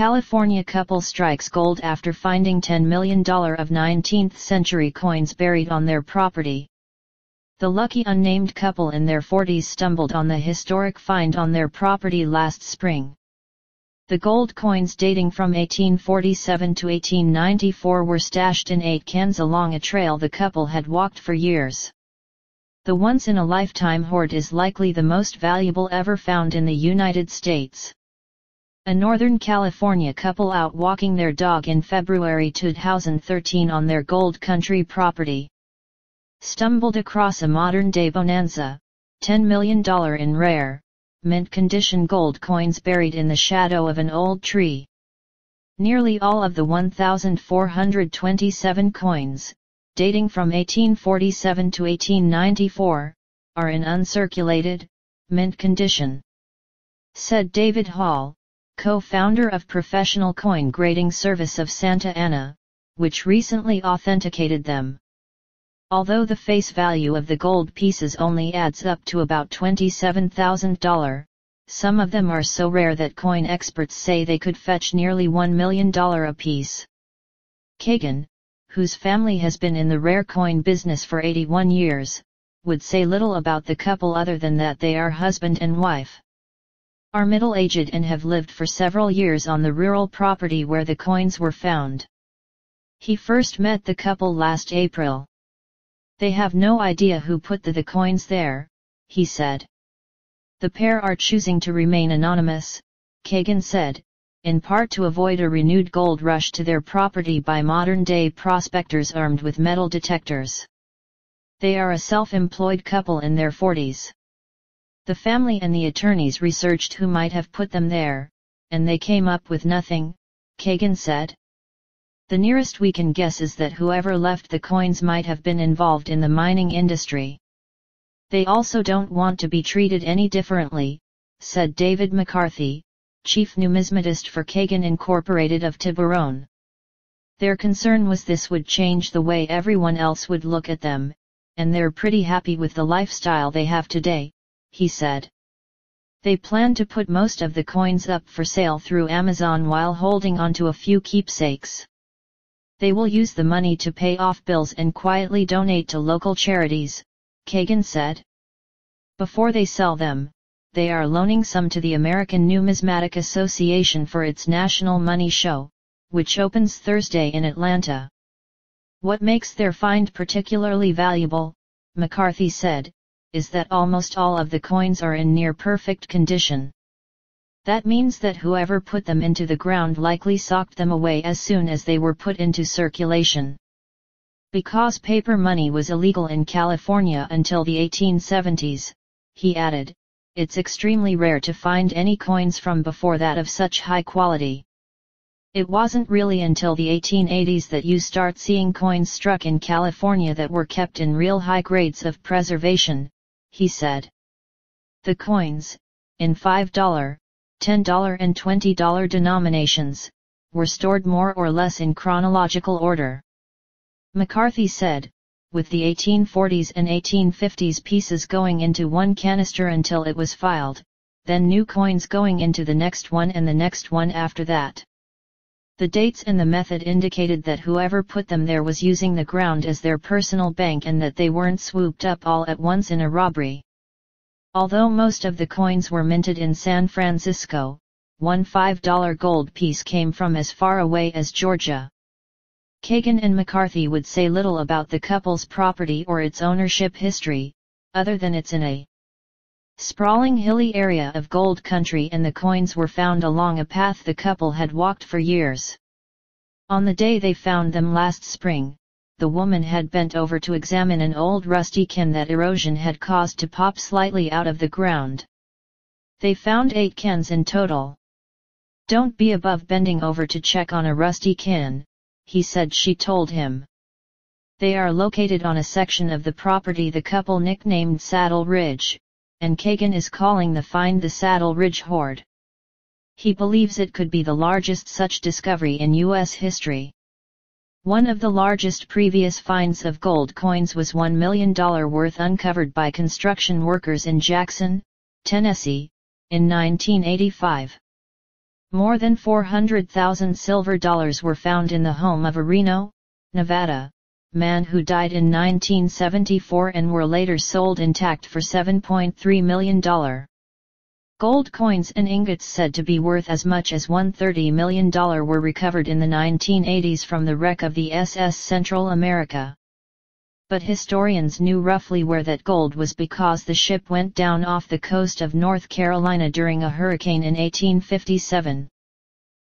California couple strikes gold after finding $10 million of 19th century coins buried on their property. The lucky unnamed couple in their 40s stumbled on the historic find on their property last spring. The gold coins dating from 1847 to 1894 were stashed in eight cans along a trail the couple had walked for years. The once-in-a-lifetime hoard is likely the most valuable ever found in the United States. A Northern California couple out walking their dog in February 2013 on their Gold Country property. Stumbled across a modern-day bonanza, $10 million in rare, mint condition gold coins buried in the shadow of an old tree. Nearly all of the 1,427 coins, dating from 1847 to 1894, are in uncirculated, mint condition. Said David Hall, co-founder of professional coin grading service of Santa Ana, which recently authenticated them. Although the face value of the gold pieces only adds up to about $27,000, some of them are so rare that coin experts say they could fetch nearly $1 million apiece. Kagin, whose family has been in the rare coin business for 81 years, would say little about the couple other than that they are husband and wife. Are middle-aged and have lived for several years on the rural property where the coins were found. He first met the couple last April. They have no idea who put the, the coins there, he said. The pair are choosing to remain anonymous, Kagin said, in part to avoid a renewed gold rush to their property by modern-day prospectors armed with metal detectors. They are a self-employed couple in their 40s. The family and the attorneys researched who might have put them there, and they came up with nothing, Kagin said. The nearest we can guess is that whoever left the coins might have been involved in the mining industry. They also don't want to be treated any differently, said David McCarthy, chief numismatist for Kagin Incorporated of Tiburon. Their concern was this would change the way everyone else would look at them, and they're pretty happy with the lifestyle they have today, he said. They plan to put most of the coins up for sale through Amazon while holding onto a few keepsakes. They will use the money to pay off bills and quietly donate to local charities, Kagin said. Before they sell them, they are loaning some to the American Numismatic Association for its National Money Show, which opens Thursday in Atlanta. What makes their find particularly valuable, McCarthy said, is that almost all of the coins are in near perfect condition. That means that whoever put them into the ground likely socked them away as soon as they were put into circulation. Because paper money was illegal in California until the 1870s, he added, it's extremely rare to find any coins from before that of such high quality. It wasn't really until the 1880s that you start seeing coins struck in California that were kept in real high grades of preservation, he said. The coins, in $5, $10 and $20 denominations, were stored more or less in chronological order. McCarthy said, with the 1840s and 1850s pieces going into one canister until it was filed, then new coins going into the next one and the next one after that. The dates and the method indicated that whoever put them there was using the ground as their personal bank and that they weren't swooped up all at once in a robbery. Although most of the coins were minted in San Francisco, one $5 gold piece came from as far away as Georgia. Kagin and McCarthy would say little about the couple's property or its ownership history, other than it's in a sprawling hilly area of gold country and the coins were found along a path the couple had walked for years. On the day they found them last spring, the woman had bent over to examine an old rusty can that erosion had caused to pop slightly out of the ground. They found eight cans in total. Don't be above bending over to check on a rusty can, he said she told him. They are located on a section of the property the couple nicknamed Saddle Ridge, and Kagin is calling the find the Saddle Ridge Hoard. He believes it could be the largest such discovery in U.S. history. One of the largest previous finds of gold coins was $1 million worth uncovered by construction workers in Jackson, Tennessee, in 1985. More than 400,000 silver dollars were found in the home of a Reno, Nevada, man who died in 1974 and were later sold intact for $7.3 million. Gold coins and ingots said to be worth as much as $130 million were recovered in the 1980s from the wreck of the SS Central America. But historians knew roughly where that gold was because the ship went down off the coast of North Carolina during a hurricane in 1857.